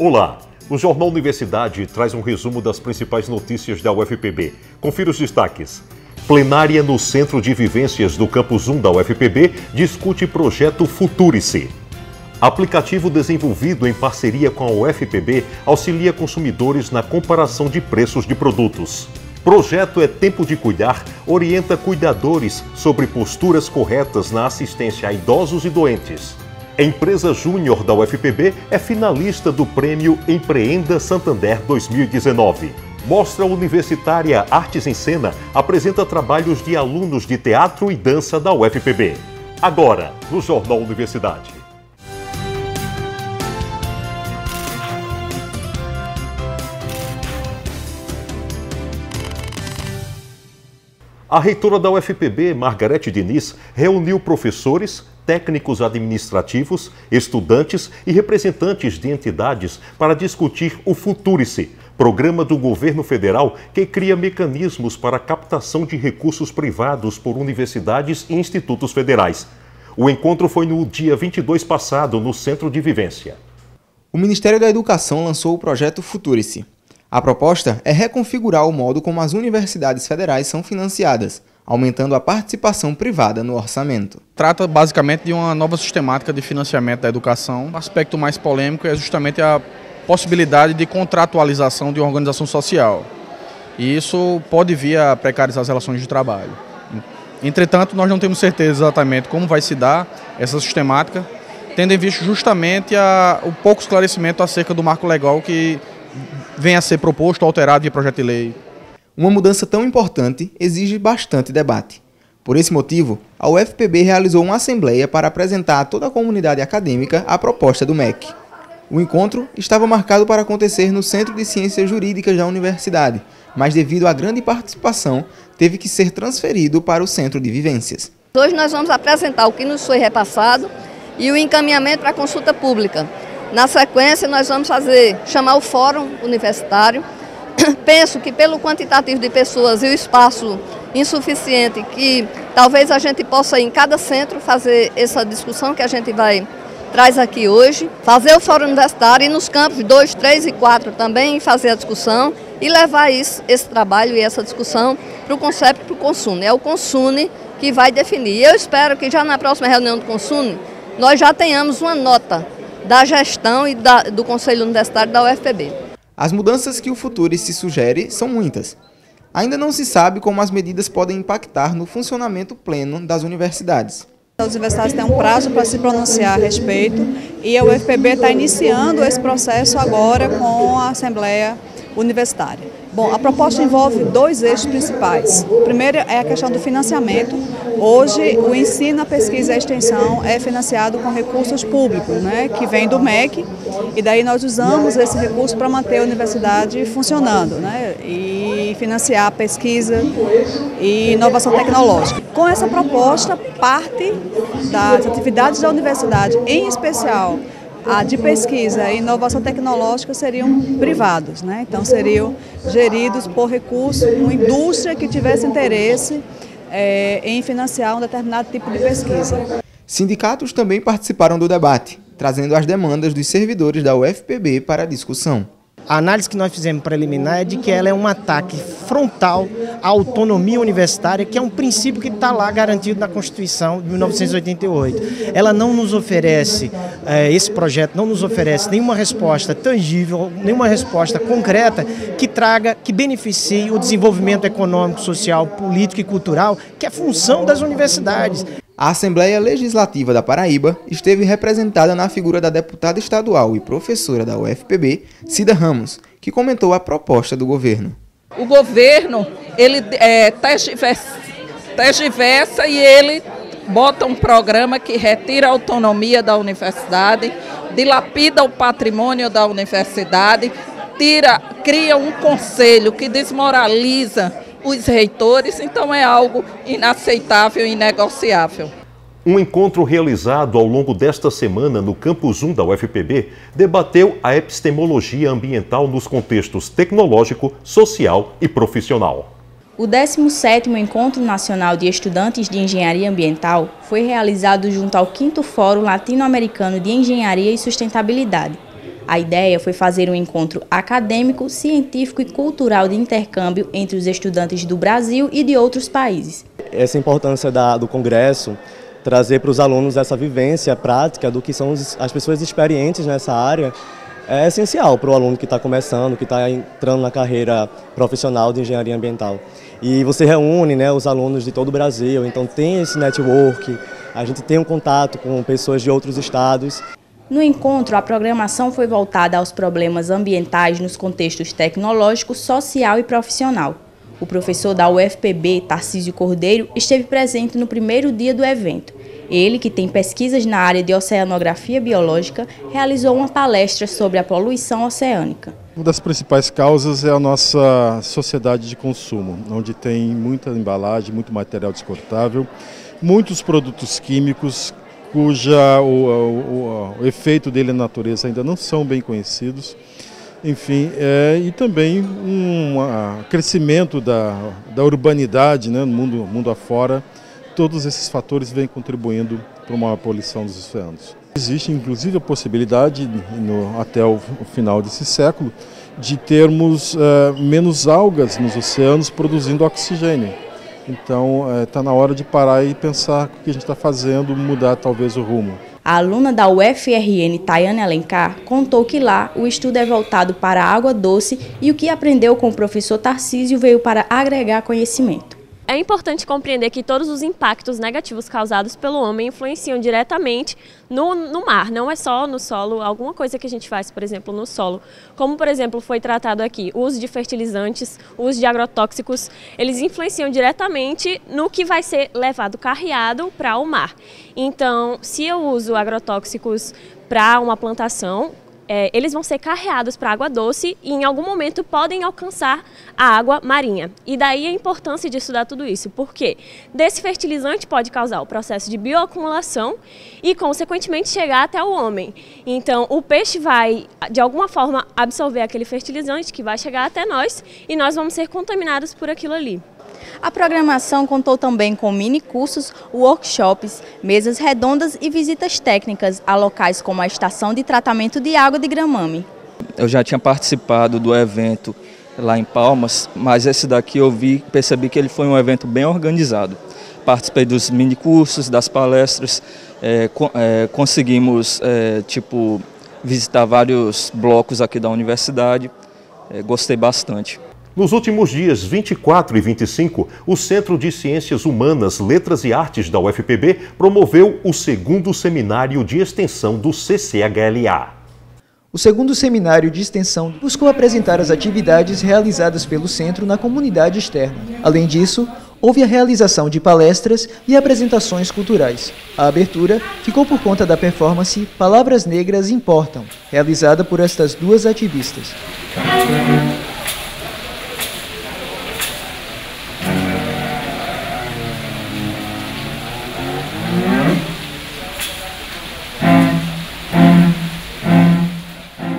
Olá, o Jornal Universidade traz um resumo das principais notícias da UFPB. Confira os destaques. Plenária no Centro de Vivências do Campus 1 da UFPB discute projeto Futurice. Aplicativo desenvolvido em parceria com a UFPB auxilia consumidores na comparação de preços de produtos. Projeto É Tempo de Cuidar orienta cuidadores sobre posturas corretas na assistência a idosos e doentes. A empresa júnior da UFPB é finalista do prêmio Empreenda Santander 2019. Mostra Universitária Artes em Cena apresenta trabalhos de alunos de teatro e dança da UFPB. Agora, no Jornal Universidade. A reitora da UFPB, Margarete Diniz, reuniu professores, técnicos administrativos, estudantes e representantes de entidades para discutir o Futurice, programa do governo federal que cria mecanismos para a captação de recursos privados por universidades e institutos federais. O encontro foi no dia 22 passado, no Centro de Vivência. O Ministério da Educação lançou o projeto Futurice. A proposta é reconfigurar o modo como as universidades federais são financiadas, aumentando a participação privada no orçamento. Trata basicamente de uma nova sistemática de financiamento da educação. O aspecto mais polêmico é justamente a possibilidade de contratualização de uma organização social. E isso pode vir a precarizar as relações de trabalho. Entretanto, nós não temos certeza exatamente como vai se dar essa sistemática, tendo em vista justamente a, o pouco esclarecimento acerca do marco legal que vem a ser proposto, alterado via projeto de lei. Uma mudança tão importante exige bastante debate. Por esse motivo, a UFPB realizou uma assembleia para apresentar a toda a comunidade acadêmica a proposta do MEC. O encontro estava marcado para acontecer no Centro de Ciências Jurídicas da Universidade, mas devido à grande participação, teve que ser transferido para o Centro de Vivências. Hoje nós vamos apresentar o que nos foi repassado e o encaminhamento para a consulta pública. Na sequência, nós vamos fazer, chamar o fórum universitário penso que pelo quantitativo de pessoas e o espaço insuficiente, que talvez a gente possa em cada centro fazer essa discussão que a gente vai traz aqui hoje, fazer o fórum universitário e nos campos 2, 3 e 4 também fazer a discussão e levar isso, esse trabalho e essa discussão para o conceito para o Consune. É o Consune que vai definir. Eu espero que já na próxima reunião do Consune nós já tenhamos uma nota da gestão e da, do Conselho Universitário da UFPB. As mudanças que o futuro se sugere são muitas. Ainda não se sabe como as medidas podem impactar no funcionamento pleno das universidades. As universidades têm um prazo para se pronunciar a respeito e a UFPB está iniciando esse processo agora com a Assembleia Universitária. Bom, a proposta envolve dois eixos principais. O primeiro é a questão do financiamento. Hoje, o ensino, a pesquisa e a extensão é financiado com recursos públicos, né, que vem do MEC, e daí nós usamos esse recurso para manter a universidade funcionando né, e financiar pesquisa e inovação tecnológica. Com essa proposta, parte das atividades da universidade, em especial a de pesquisa e inovação tecnológica seriam privados, né? então seriam geridos por recursos, uma indústria que tivesse interesse é, em financiar um determinado tipo de pesquisa. Sindicatos também participaram do debate, trazendo as demandas dos servidores da UFPB para a discussão. A análise que nós fizemos preliminar é de que ela é um ataque frontal à autonomia universitária, que é um princípio que está lá garantido na Constituição de 1988. Ela não nos oferece, eh, esse projeto não nos oferece nenhuma resposta tangível, nenhuma resposta concreta que traga, que beneficie o desenvolvimento econômico, social, político e cultural, que é função das universidades. A Assembleia Legislativa da Paraíba esteve representada na figura da deputada estadual e professora da UFPB, Cida Ramos, que comentou a proposta do governo. O governo, ele é, tergiversa e ele bota um programa que retira a autonomia da universidade, dilapida o patrimônio da universidade, tira, cria um conselho que desmoraliza os reitores, então é algo inaceitável e inegociável. Um encontro realizado ao longo desta semana no Campus 1 da UFPB debateu a epistemologia ambiental nos contextos tecnológico, social e profissional. O 17º Encontro Nacional de Estudantes de Engenharia Ambiental foi realizado junto ao 5 Fórum Latino-Americano de Engenharia e Sustentabilidade. A ideia foi fazer um encontro acadêmico, científico e cultural de intercâmbio entre os estudantes do Brasil e de outros países. Essa importância da, do congresso trazer para os alunos essa vivência prática do que são as pessoas experientes nessa área é essencial para o aluno que está começando, que está entrando na carreira profissional de engenharia ambiental. E você reúne né, os alunos de todo o Brasil, então tem esse network, a gente tem um contato com pessoas de outros estados. No encontro, a programação foi voltada aos problemas ambientais nos contextos tecnológico, social e profissional. O professor da UFPB, Tarcísio Cordeiro, esteve presente no primeiro dia do evento. Ele, que tem pesquisas na área de oceanografia biológica, realizou uma palestra sobre a poluição oceânica. Uma das principais causas é a nossa sociedade de consumo, onde tem muita embalagem, muito material descartável, muitos produtos químicos cuja o, o, o, efeito dele na natureza ainda não são bem conhecidos. Enfim, é, e também um crescimento da, da urbanidade né, no mundo, mundo afora, todos esses fatores vêm contribuindo para uma poluição dos oceanos. Existe inclusive a possibilidade, no, até o, o, final desse século, de termos uh, menos algas nos oceanos produzindo oxigênio. Então está eh, na hora de parar e pensar o que a gente está fazendo, mudar talvez o rumo. A aluna da UFRN, Tayane Alencar, contou que lá o estudo é voltado para a água doce e o que aprendeu com o professor Tarcísio veio para agregar conhecimento. É importante compreender que todos os impactos negativos causados pelo homem influenciam diretamente no, no, mar, não é só no solo, alguma coisa que a gente faz, por exemplo, no solo. Como, por exemplo, foi tratado aqui, o uso de fertilizantes, o uso de agrotóxicos, eles influenciam diretamente no que vai ser levado carreado para o mar. Então, se eu uso agrotóxicos para uma plantação, é, eles vão ser carreados para água doce e em algum momento podem alcançar a água marinha. E daí a importância de estudar tudo isso, porque desse fertilizante pode causar o processo de bioacumulação e, consequentemente, chegar até o homem. Então, o peixe vai, de alguma forma, absorver aquele fertilizante que vai chegar até nós e nós vamos ser contaminados por aquilo ali. A programação contou também com mini cursos, workshops, mesas redondas e visitas técnicas a locais como a Estação de Tratamento de Água de Gramame. Eu já tinha participado do evento lá em Palmas, mas esse daqui eu vi, percebi que ele foi um evento bem organizado. Participei dos mini cursos, das palestras, é, é, conseguimos é, tipo visitar vários blocos aqui da universidade, é, gostei bastante. Nos últimos dias 24 e 25, o Centro de Ciências Humanas, Letras e Artes da UFPB promoveu o segundo seminário de extensão do CCHLA. O segundo seminário de extensão buscou apresentar as atividades realizadas pelo centro na comunidade externa. Além disso, houve a realização de palestras e apresentações culturais. A abertura ficou por conta da performance Palavras Negras Importam, realizada por estas duas ativistas.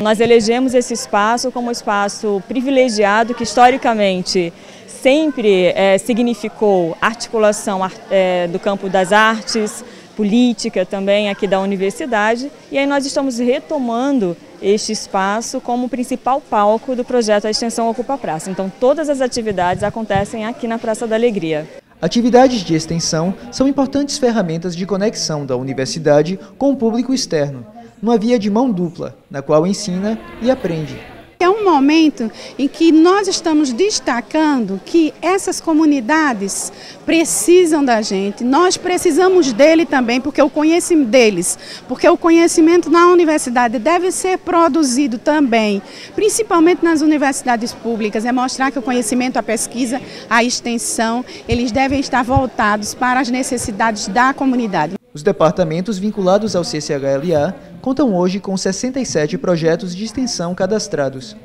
Nós elegemos esse espaço como um espaço privilegiado que historicamente sempre é, significou articulação é, do campo das artes, política também aqui da universidade e aí nós estamos retomando este espaço como principal palco do projeto A Extensão Ocupa Praça. Então todas as atividades acontecem aqui na Praça da Alegria. Atividades de extensão são importantes ferramentas de conexão da universidade com o público externo numa via de mão dupla, na qual ensina e aprende. É um momento em que nós estamos destacando que essas comunidades precisam da gente, nós precisamos dele também, porque o conhecimento deles, porque o conhecimento na universidade deve ser produzido também, principalmente nas universidades públicas, é mostrar que o conhecimento, a pesquisa, a extensão, eles devem estar voltados para as necessidades da comunidade. Os departamentos vinculados ao CCHLA contam hoje com 67 projetos de extensão cadastrados.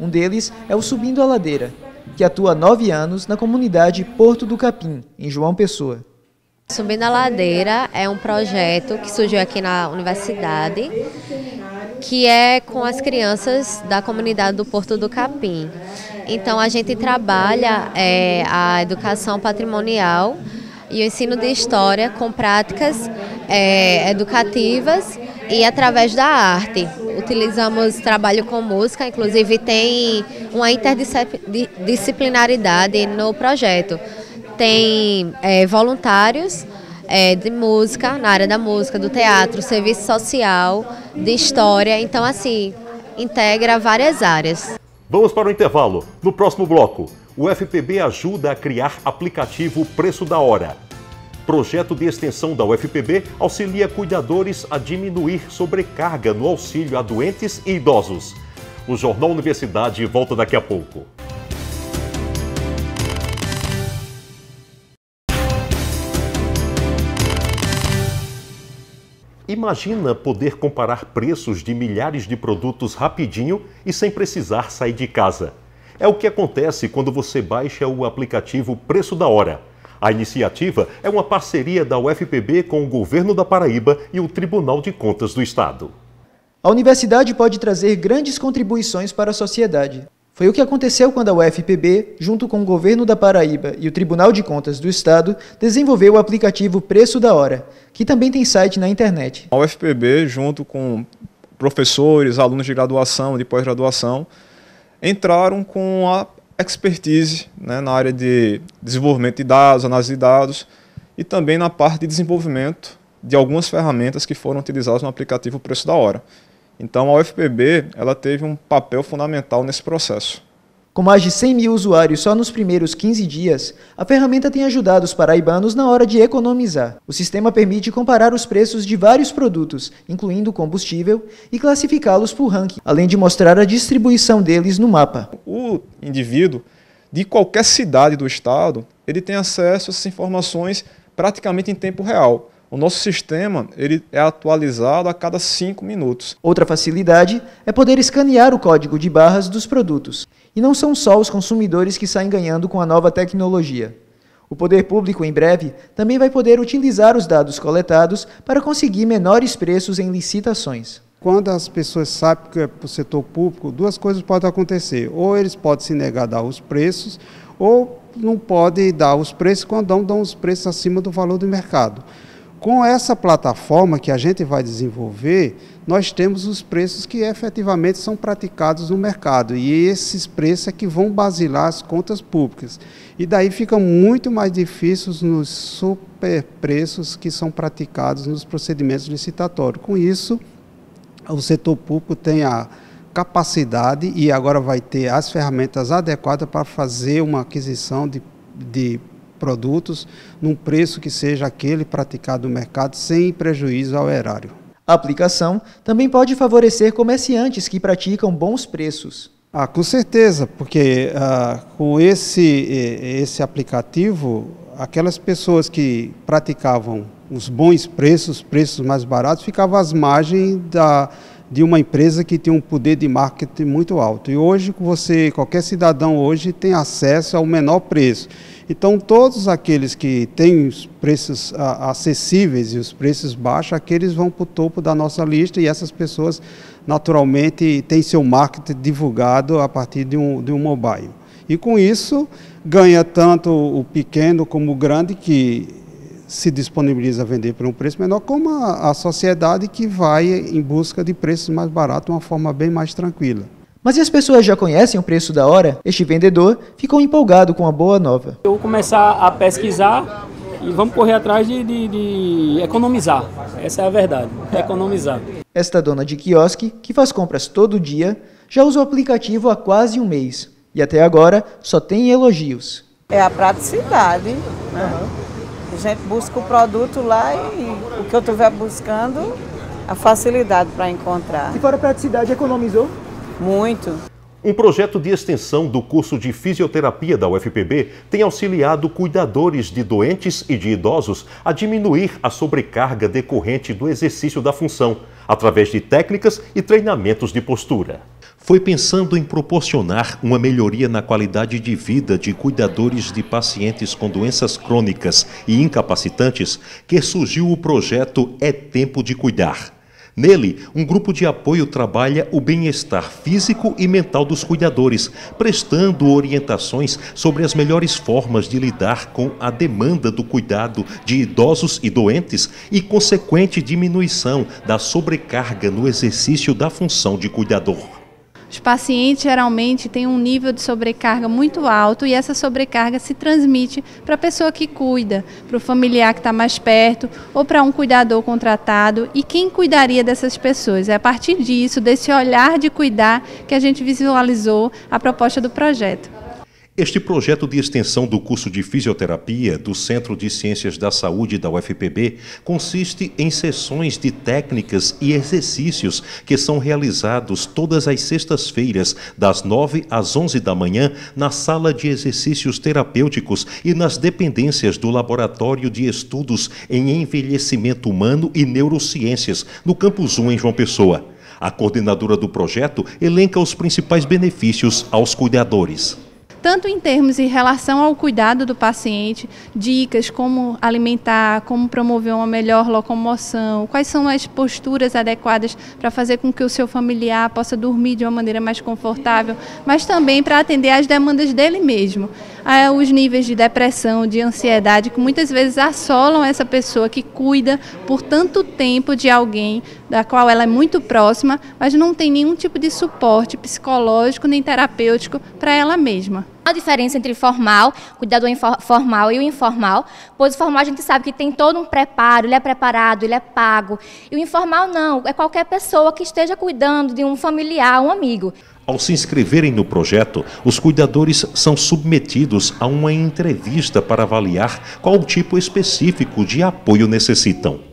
Um deles é o Subindo a Ladeira, que atua há nove anos na comunidade Porto do Capim, em João Pessoa. Subindo a Ladeira é um projeto que surgiu aqui na universidade, que é com as crianças da comunidade do Porto do Capim. Então a gente trabalha é, a educação patrimonial e o ensino de história com práticas é, educativas e através da arte. utilizamos trabalho com música, inclusive tem uma interdisciplinaridade no projeto. Tem é, voluntários é, de música, na área da música, do teatro, serviço social, de história. Então, assim, integra várias áreas. Vamos para o intervalo. No próximo bloco, o FPB ajuda a criar aplicativo Preço da Hora. Projeto de extensão da UFPB auxilia cuidadores a diminuir sobrecarga no auxílio a doentes e idosos. O Jornal Universidade volta daqui a pouco. Imagina poder comparar preços de milhares de produtos rapidinho e sem precisar sair de casa. É o que acontece quando você baixa o aplicativo Preço da Hora. A iniciativa é uma parceria da UFPB com o governo da Paraíba e o Tribunal de Contas do Estado. A universidade pode trazer grandes contribuições para a sociedade. Foi o que aconteceu quando a UFPB, junto com o governo da Paraíba e o Tribunal de Contas do Estado, desenvolveu o aplicativo Preço da Hora, que também tem site na internet. A UFPB, junto com professores, alunos de graduação, de pós-graduação, entraram com a expertise né, na área de desenvolvimento de dados, análise de dados e também na parte de desenvolvimento de algumas ferramentas que foram utilizadas no aplicativo Preço da Hora. Então a UFPB ela teve um papel fundamental nesse processo. Com mais de 100 mil usuários só nos primeiros 15 dias, a ferramenta tem ajudado os paraibanos na hora de economizar. O sistema permite comparar os preços de vários produtos, incluindo combustível, e classificá-los por ranking, além de mostrar a distribuição deles no mapa. O indivíduo de qualquer cidade do estado, ele tem acesso a essas informações praticamente em tempo real. O nosso sistema ele é atualizado a cada cinco minutos. Outra facilidade é poder escanear o código de barras dos produtos. E não são só os consumidores que saem ganhando com a nova tecnologia. O poder público, em breve, também vai poder utilizar os dados coletados para conseguir menores preços em licitações. Quando as pessoas sabem que é para o setor público, duas coisas podem acontecer. Ou eles podem se negar a dar os preços, ou não podem dar os preços quando dão, dão os preços acima do valor do mercado. Com essa plataforma que a gente vai desenvolver, nós temos os preços que efetivamente são praticados no mercado e esses preços é que vão basilar as contas públicas. E daí fica muito mais difícil nos superpreços que são praticados nos procedimentos licitatórios. Com isso, o setor público tem a capacidade e agora vai ter as ferramentas adequadas para fazer uma aquisição de, de produtos num preço que seja aquele praticado no mercado sem prejuízo ao erário. A aplicação também pode favorecer comerciantes que praticam bons preços. Ah, com certeza, porque ah, com esse, esse aplicativo, aquelas pessoas que praticavam os bons preços, preços mais baratos, ficavam às margens da, de uma empresa que tem um poder de marketing muito alto. E hoje, você, qualquer cidadão hoje tem acesso ao menor preço. Então, todos aqueles que têm os preços a, acessíveis e os preços baixos, aqueles vão para o topo da nossa lista e essas pessoas, naturalmente, têm seu marketing divulgado a partir de um, de um mobile. E com isso, ganha tanto o pequeno como o grande, que se disponibiliza a vender por um preço menor, como a, a sociedade que vai em busca de preços mais baratos de uma forma bem mais tranquila. Mas se as pessoas já conhecem o preço da hora, este vendedor ficou empolgado com a boa nova. Eu vou começar a pesquisar e vamos correr atrás de, de, de economizar. Essa é a verdade, economizar. Esta dona de quiosque, que faz compras todo dia, já usa o aplicativo há quase um mês. E até agora só tem elogios. É a praticidade. Né? A gente busca o produto lá e o que eu estiver buscando, a facilidade para encontrar. E fora a praticidade, economizou? Muito. Um projeto de extensão do curso de fisioterapia da UFPB tem auxiliado cuidadores de doentes e de idosos a diminuir a sobrecarga decorrente do exercício da função, através de técnicas e treinamentos de postura. Foi pensando em proporcionar uma melhoria na qualidade de vida de cuidadores de pacientes com doenças crônicas e incapacitantes que surgiu o projeto É Tempo de Cuidar Nele, um grupo de apoio trabalha o bem-estar físico e mental dos cuidadores, prestando orientações sobre as melhores formas de lidar com a demanda do cuidado de idosos e doentes e consequente diminuição da sobrecarga no exercício da função de cuidador. Os pacientes geralmente têm um nível de sobrecarga muito alto e essa sobrecarga se transmite para a pessoa que cuida, para o familiar que está mais perto ou para um cuidador contratado. E quem cuidaria dessas pessoas? É a partir disso, desse olhar de cuidar, que a gente visualizou a proposta do projeto. Este projeto de extensão do curso de fisioterapia do Centro de Ciências da Saúde da UFPB consiste em sessões de técnicas e exercícios que são realizados todas as sextas-feiras, das 9 às 11 da manhã, na sala de exercícios terapêuticos e nas dependências do Laboratório de Estudos em Envelhecimento Humano e Neurociências, no Campus 1 em João Pessoa. A coordenadora do projeto elenca os principais benefícios aos cuidadores tanto em termos em relação ao cuidado do paciente, dicas como alimentar, como promover uma melhor locomoção, quais são as posturas adequadas para fazer com que o seu familiar possa dormir de uma maneira mais confortável, mas também para atender às demandas dele mesmo. Os níveis de depressão, de ansiedade, que muitas vezes assolam essa pessoa que cuida por tanto tempo de alguém da qual ela é muito próxima, mas não tem nenhum tipo de suporte psicológico nem terapêutico para ela mesma a diferença entre formal, cuidador formal e o informal, pois o formal a gente sabe que tem todo um preparo, ele é preparado, ele é pago. E o informal não, é qualquer pessoa que esteja cuidando de um familiar, um amigo. Ao se inscreverem no projeto, os cuidadores são submetidos a uma entrevista para avaliar qual tipo específico de apoio necessitam.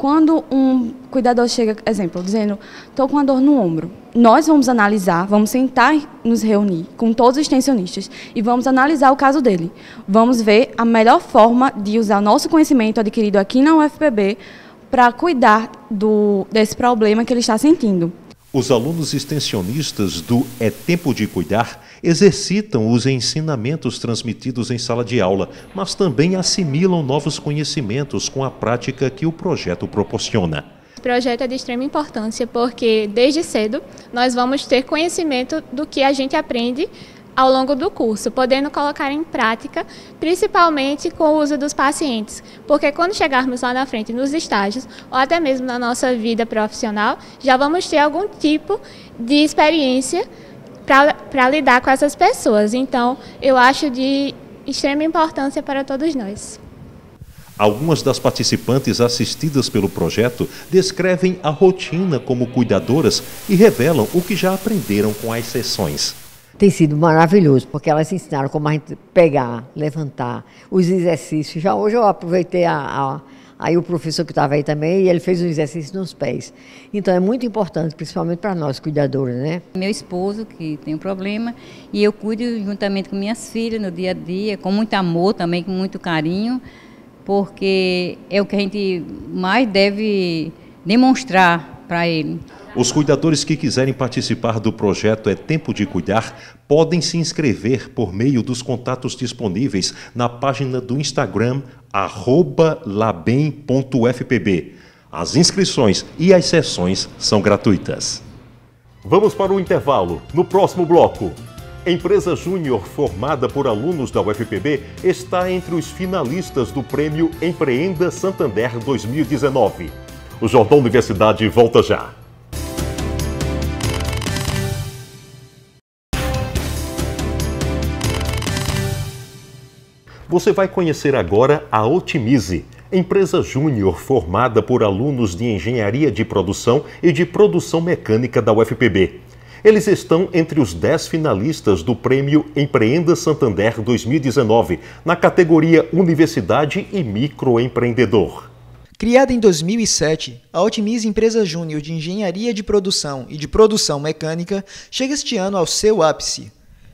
Quando um cuidador chega, exemplo, dizendo, estou com uma dor no ombro, nós vamos analisar, vamos sentar, nos reunir com todos os extensionistas e vamos analisar o caso dele. Vamos ver a melhor forma de usar nosso conhecimento adquirido aqui na UFPB para cuidar do, desse problema que ele está sentindo. Os alunos extensionistas do É Tempo de Cuidar exercitam os ensinamentos transmitidos em sala de aula, mas também assimilam novos conhecimentos com a prática que o projeto proporciona. O projeto é de extrema importância porque, desde cedo, nós vamos ter conhecimento do que a gente aprende ao longo do curso, podendo colocar em prática, principalmente com o uso dos pacientes, porque quando chegarmos lá na frente nos estágios, ou até mesmo na nossa vida profissional, já vamos ter algum tipo de experiência para lidar com essas pessoas. Então, eu acho de extrema importância para todos nós. Algumas das participantes assistidas pelo projeto descrevem a rotina como cuidadoras e revelam o que já aprenderam com as sessões. Tem sido maravilhoso, porque elas ensinaram como a gente pegar, levantar, os exercícios. Já hoje eu aproveitei a, a Aí o professor que estava aí também, ele fez um exercício nos pés. Então é muito importante, principalmente para nós cuidadores, né? Meu esposo que tem um problema e eu cuido juntamente com minhas filhas no dia a dia, com muito amor também, com muito carinho, porque é o que a gente mais deve demonstrar para ele. Os cuidadores que quiserem participar do projeto É Tempo de Cuidar podem se inscrever por meio dos contatos disponíveis na página do Instagram labem.ufpb. As inscrições e as sessões são gratuitas. Vamos para o intervalo. No próximo bloco, Empresa Júnior, formada por alunos da UFPB, está entre os finalistas do prêmio Empreenda Santander 2019. O Jornal Universidade volta já. Você vai conhecer agora a Otimize, empresa júnior formada por alunos de engenharia de produção e de produção mecânica da UFPB. Eles estão entre os 10 finalistas do Prêmio Empreenda Santander 2019, na categoria Universidade e Microempreendedor. Criada em 2007, a Otimize Empresa Júnior de Engenharia de Produção e de Produção Mecânica chega este ano ao seu ápice,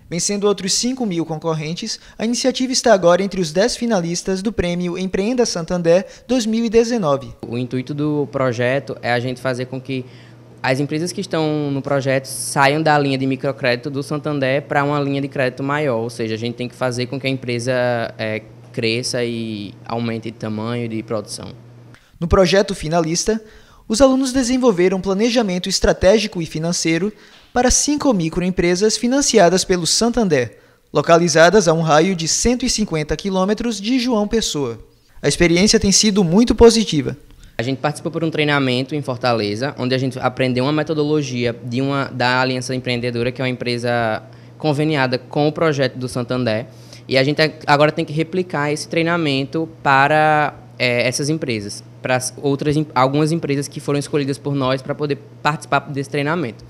Vencendo outros 5 mil concorrentes, a iniciativa está agora entre os 10 finalistas do Prêmio Empreenda Santander 2019. O intuito do projeto é a gente fazer com que as empresas que estão no projeto saiam da linha de microcrédito do Santander para uma linha de crédito maior, ou seja, a gente tem que fazer com que a empresa é, cresça e aumente de tamanho de produção. No projeto finalista, Os alunos desenvolveram planejamento estratégico e financeiro para cinco microempresas financiadas pelo Santander, localizadas a um raio de 150 quilômetros de João Pessoa. A experiência tem sido muito positiva. A gente participou por um treinamento em Fortaleza, onde a gente aprendeu uma metodologia de uma, da Aliança Empreendedora, que é uma empresa conveniada com o projeto do Santander. E a gente agora tem que replicar esse treinamento para é, essas empresas, para outras algumas empresas que foram escolhidas por nós para poder participar desse treinamento.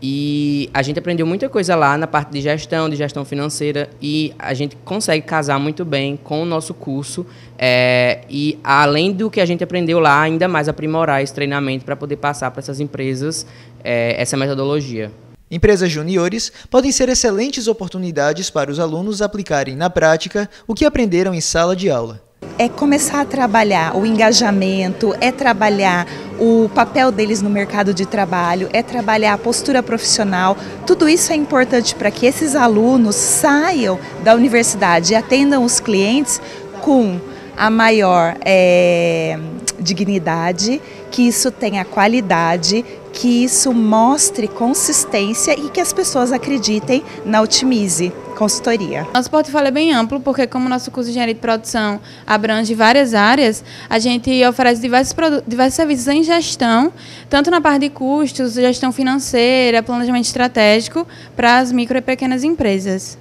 E a gente aprendeu muita coisa lá na parte de gestão, de gestão financeira, e a gente consegue casar muito bem com o nosso curso. É, e além do que a gente aprendeu lá, ainda mais aprimorar esse treinamento para poder passar para essas empresas é, essa metodologia. Empresas juniores podem ser excelentes oportunidades para os alunos aplicarem na prática o que aprenderam em sala de aula é começar a trabalhar o engajamento, é trabalhar o papel deles no mercado de trabalho, é trabalhar a postura profissional. Tudo isso é importante para que esses alunos saiam da universidade e atendam os clientes com a maior é, dignidade, que isso tenha qualidade, que isso mostre consistência e que as pessoas acreditem na Otimize Consultoria. Nosso portfólio é bem amplo, porque como nosso curso de engenharia de produção abrange várias áreas, a gente oferece diversos, diversos serviços em gestão, tanto na parte de custos, gestão financeira, planejamento estratégico, para as micro e pequenas empresas.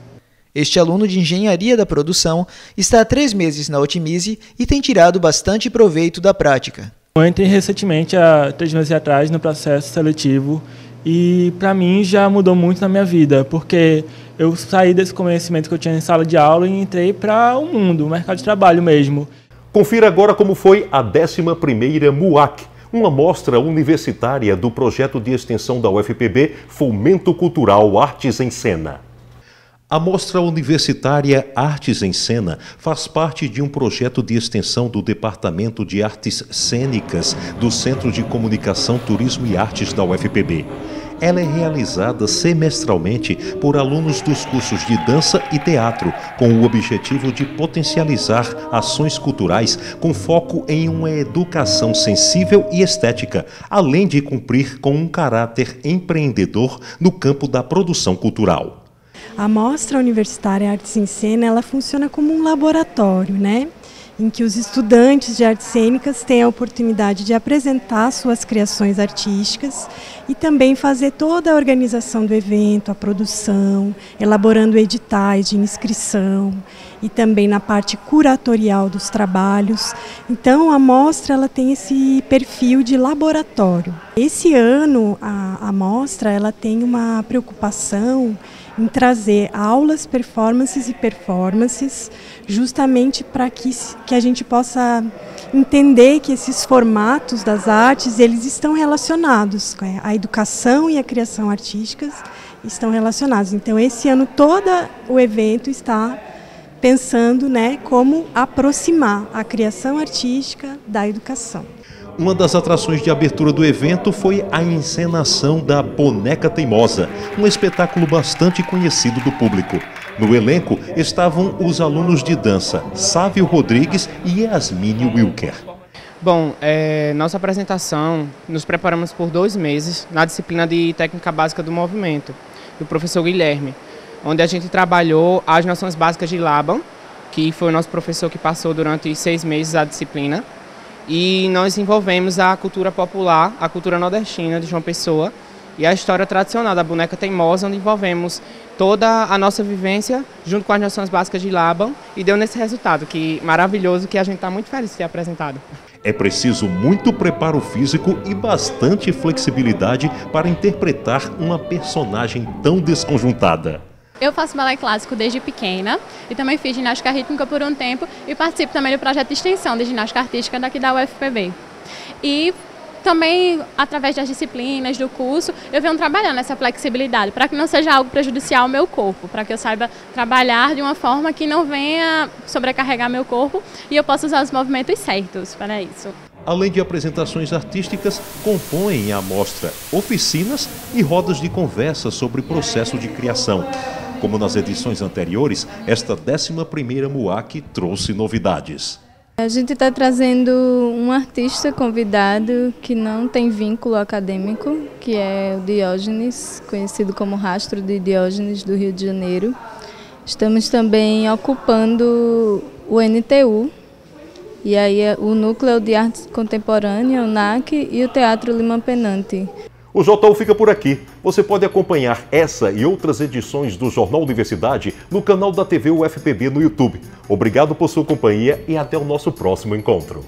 Este aluno de engenharia da produção está há três meses na Otimize e tem tirado bastante proveito da prática. Eu entrei recentemente, há três meses atrás, no processo seletivo e para mim já mudou muito na minha vida, porque eu saí desse conhecimento que eu tinha em sala de aula e entrei para o mundo, o mercado de trabalho mesmo. Confira agora como foi a 11ª MUAC, uma mostra universitária do projeto de extensão da UFPB Fomento Cultural Artes em Cena. A Mostra Universitária Artes em Cena faz parte de um projeto de extensão do Departamento de Artes Cênicas do Centro de Comunicação, Turismo e Artes da UFPB. Ela é realizada semestralmente por alunos dos cursos de dança e teatro, com o objetivo de potencializar ações culturais com foco em uma educação sensível e estética, além de cumprir com um caráter empreendedor no campo da produção cultural. A Mostra Universitária Artes em Cena, ela funciona como um laboratório, né? em que os estudantes de artes cênicas têm a oportunidade de apresentar suas criações artísticas e também fazer toda a organização do evento, a produção, elaborando editais de inscrição e também na parte curatorial dos trabalhos. Então a mostra ela tem esse perfil de laboratório. Esse ano a, a mostra ela tem uma preocupação em trazer aulas, performances e performances, justamente para que, que a gente possa entender que esses formatos das artes eles estão relacionados, a educação e a criação artísticas estão relacionados. Então esse ano todo o evento está pensando, né, como aproximar a criação artística da educação. Uma das atrações de abertura do evento foi a encenação da Boneca Teimosa, um espetáculo bastante conhecido do público. No elenco estavam os alunos de dança Sávio Rodrigues e Yasmine Wilker. Bom, é, nossa apresentação, nos preparamos por dois meses na disciplina de Técnica Básica do Movimento, do professor Guilherme, onde a gente trabalhou as noções básicas de Laban, que foi o nosso professor que passou durante seis meses a disciplina, e nós envolvemos a cultura popular, a cultura nordestina de João Pessoa e a história tradicional da boneca teimosa, onde envolvemos toda a nossa vivência junto com as noções básicas de Laban e deu nesse resultado que maravilhoso que a gente está muito feliz de ter apresentado. É preciso muito preparo físico e bastante flexibilidade para interpretar uma personagem tão desconjuntada. Eu faço balé clássico desde pequena e também fiz ginástica rítmica por um tempo e participo também do projeto de extensão de ginástica artística daqui da UFPB. E também, através das disciplinas, do curso, eu venho trabalhando essa flexibilidade para que não seja algo prejudicial ao meu corpo, para que eu saiba trabalhar de uma forma que não venha sobrecarregar meu corpo e eu possa usar os movimentos certos para isso. Além de apresentações artísticas, compõem a mostra oficinas e rodas de conversa sobre processo de criação. Como nas edições anteriores, esta 11ª MUAC trouxe novidades. A gente está trazendo um artista convidado que não tem vínculo acadêmico, que é o Diógenes, conhecido como Rastro de Diógenes do Rio de Janeiro. Estamos também ocupando o NTU, e aí o Núcleo de Arte Contemporânea, o NAC, e o Teatro Lima Penante. O JU fica por aqui. Você pode acompanhar essa e outras edições do Jornal Universidade no canal da TV UFPB no YouTube. Obrigado por sua companhia e até o nosso próximo encontro.